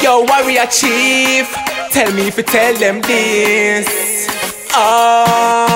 Yo, Warria Chief, tell me if you tell them this. Ah,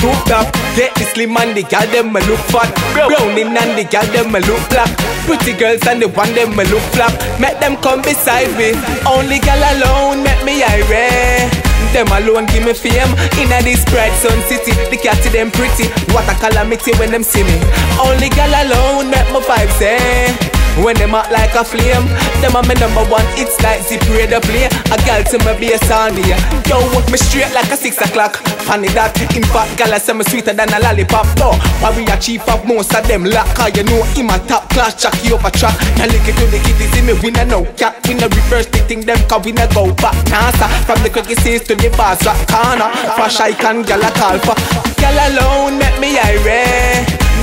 Hooked up, get the slim and the gal them a look fat. Browning and the gal them a look black. Pretty girls and the one them a look flap. Make them come beside me. Only gal alone make me irate them alone give me fame. Inna this bright sun city The cat them pretty. What a calamity when them see me. Only gal alone make my vibes eh when them act like a flame Them are my number one, it's like zip the play A gal to my bass on the Yo, walk me straight like a six o'clock. Funny that, in fact, gal I say me sweeter than a lollipop. Oh, why we a chief of most of them lack Cause you know him a top class, Jackie over track. Now it to the kitty, see me win a no cat We no reverse the thing, them cause we no go back. NASA, from the cricket scenes to the bars, rock corner. Fresh icon, gal a call for. Gal alone, make me irate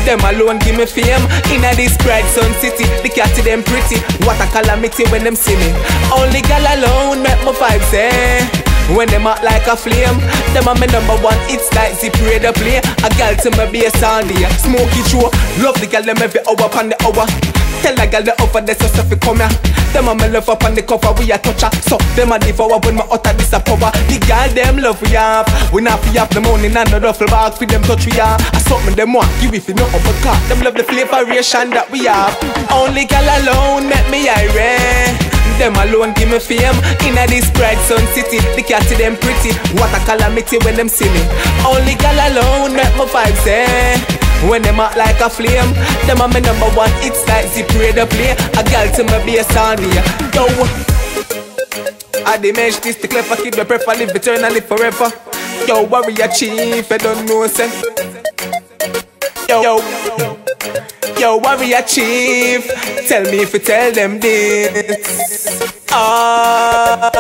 them alone give me fame. Inna this bright sun city The cat them pretty. What a calamity when them see me. Only gal alone make my vibes eh? When them act like a flame. Them are my number one, it's like the play. A gal to my bass on Smoky show. Love the gal them every hour upon the hour. Tell a gal the offer the so stuff come here Them a me love up on the cover we a touch her. So them a devour when my utter this a power. The gal them love we have. We not fi have the money and the duffel bag for them touch we have. I something them want give if you no uppercut. Them love the flavoration that we have. Only gal alone make me irate them alone give me fame. Inna this bright sun city The cat them pretty. What a calamity when them see me. Only gal alone make my vibes eh when them act like a flame Them are my number one, it's like zip the play. A gal to my bass on the Yo. I diminish this, the clever kid, we prefer live eternally forever. Yo, Warria Chief, I don't know, say. Yo, yo, yo, Warria Chief Tell me if you tell them this. Ah